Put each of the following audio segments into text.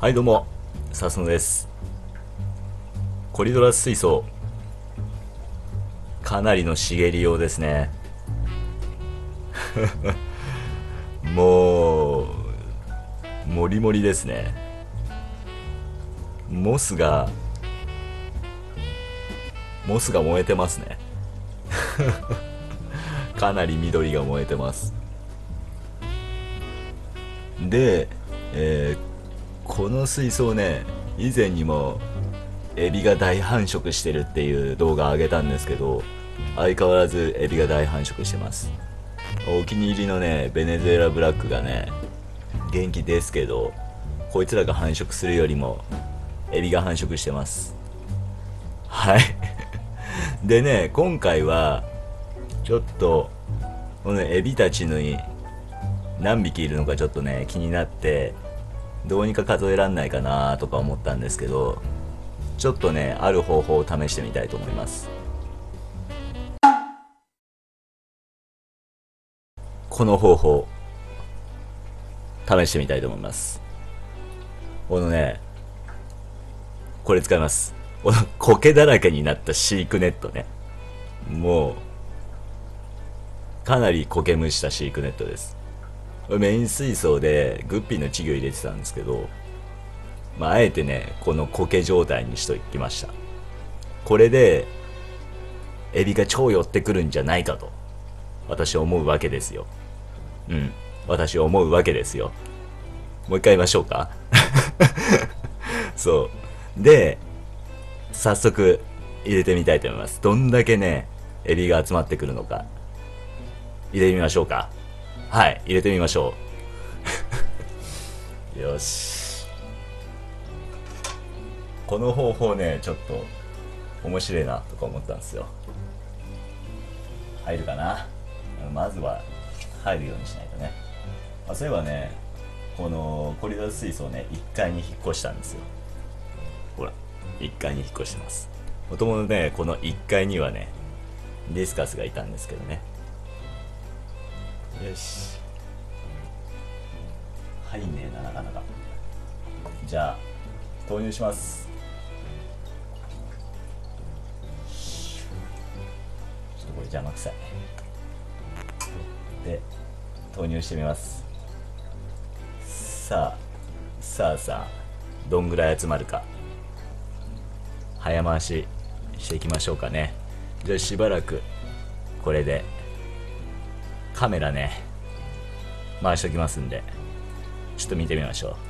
はいどうも。さすのです。コリドラス水槽。かなりの茂りようですね。もうもりもりですね。モスがモスが燃えてますね。かなり緑が燃えてます。で、えーこの水槽ね以前にもエビが大繁殖してるっていう動画上げたんですけど相変わらずエビが大繁殖してます。お気に入りのねベネズエラブラックがね元気ですけどこいつらが繁殖するよりもエビが繁殖してます。はい。でね今回はちょっとこのエビたちに何匹いるのかちょっとね気になってどうにか数えらんないかなとか思ったんですけどちょっとねある方法を試してみたいと思います。この方法試してみたいと思います。このねこれ使います。この苔だらけになった飼育ネットね。もうかなり苔むした飼育ネットです。メイン水槽でグッピーの稚魚入れてたんですけど、まあ、あえてねこの苔状態にしときました。これでエビが超寄ってくるんじゃないかと私は思うわけですよ。うん私は思うわけですよ。もう一回言いましょうか。そう。で早速入れてみたいと思います。どんだけねエビが集まってくるのか。入れてみましょうか。はい入れてみましょう。よし。この方法ねちょっと面白いなとか思ったんですよ。入るかな？まずは入るようにしないとね、あ、そういえばねこのコリダー水槽ね1階に引っ越したんですよ。ほら1階に引っ越してます。もともとねこの1階にはねディスカスがいたんですけどね。よし。入んねえななかなか。じゃあ投入します。ちょっとこれ邪魔くさい。で投入してみます。さあさあさあどんぐらい集まるか。早回ししていきましょうかね。じゃあしばらくこれで。カメラね。回しときますんで。ちょっと見てみましょう。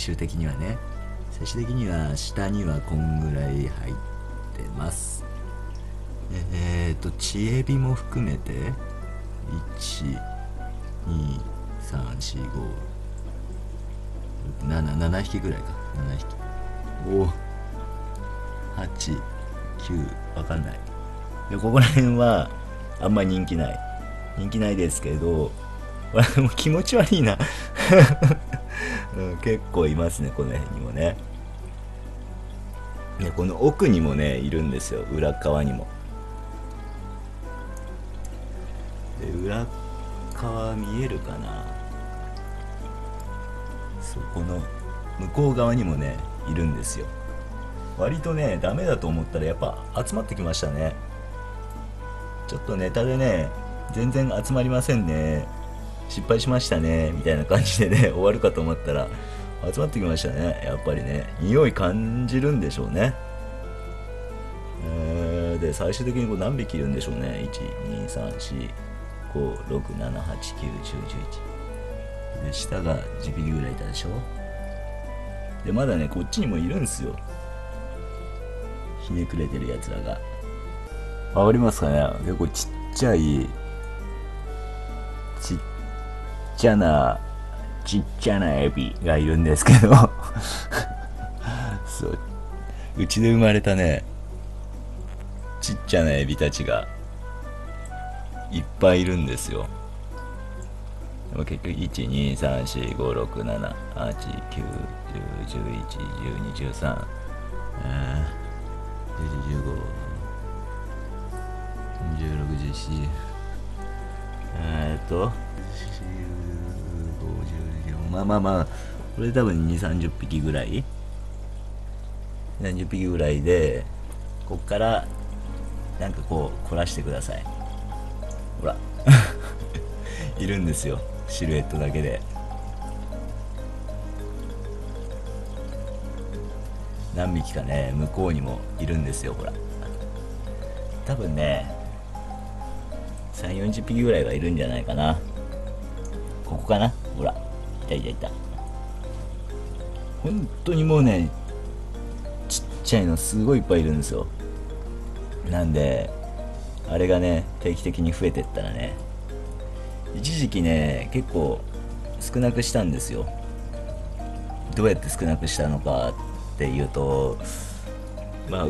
終的にはね最終的には下にはこんぐらい入ってます。えっ、とチエビも含めて1234577匹ぐらいか。7匹お89わかんない。でここら辺はあんまり人気ない。人気ないですけども気持ち悪いな、うん、結構いますねこの辺にもね。ねこの奥にもねいるんですよ裏側にも。で裏側見えるかな。そこの向こう側にもねいるんですよ。割とねダメだと思ったらやっぱ集まってきましたね。ちょっとネタでね全然集まりませんね。失敗しましたねみたいな感じでね 終わるかと思ったら集まってきましたねやっぱりね。匂い感じるんでしょうね。えー、で最終的にこう何匹いるんでしょうね。1234567891011で下が10匹ぐらいいたでしょ。でまだねこっちにもいるんですよ。ひねくれてるやつらが。わかりますかね。結構ちっちゃいちっちゃなちっちゃなエビがいるんですけど。そう。うちで生まれたねちっちゃなエビたちがいっぱいいるんですよ。でも結局12345678910111213えー1 1 5 1 6 1 7えー、っとまあまあまあこれ多分2 3 0匹ぐらい30匹ぐらいでこっからなんかこう凝らしてくださいほらいるんですよシルエットだけで何匹かね向こうにもいるんですよほら多分ね3 4 0匹ぐらいはいるんじゃないかなここかな？ほらいたいたいた。本当にもうねちっちゃいのすごいいっぱいいるんですよ。なんであれがね定期的に増えてったらね一時期ね結構少なくしたんですよ。どうやって少なくしたのかっていうとまあ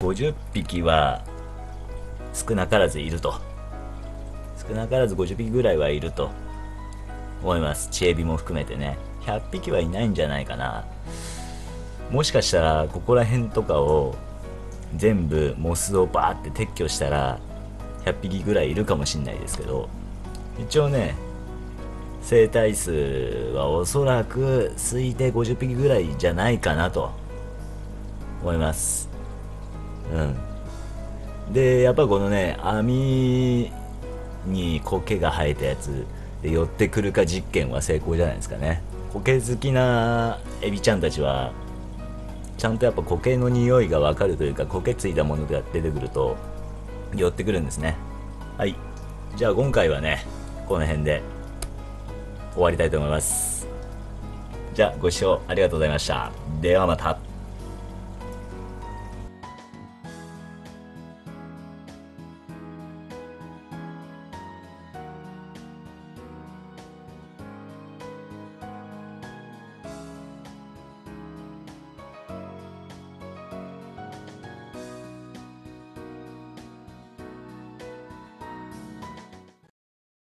50匹は少なからずいると。少なからず50匹ぐらいはいると思います。知恵ビも含めてね。100匹はいないんじゃないかな。もしかしたらここら辺とかを全部モスをバーって撤去したら100匹ぐらいいるかもしんないですけど。一応ね生体数はおそらく推定50匹ぐらいじゃないかなと思います。うん。でやっぱこのね網に苔が生えたやつで寄ってくるか実験は成功じゃないですかね。苔好きなエビちゃんたちはちゃんとやっぱ苔の匂いがわかるというか苔ついたものが出てくると寄ってくるんですね。はい。じゃあ今回はねこの辺で終わりたいと思います。じゃあご視聴ありがとうございました。ではまた。